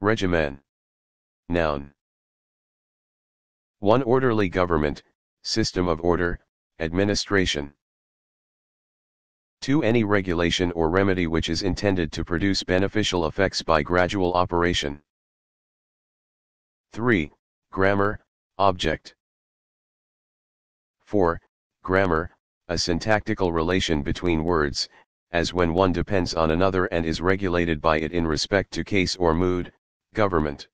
Regimen. Noun. 1. Orderly government, system of order, administration. 2. Any regulation or remedy which is intended to produce beneficial effects by gradual operation. 3. Grammar, object. 4. Grammar, a syntactical relation between words, as when one depends on another and is regulated by it in respect to case or mood, government.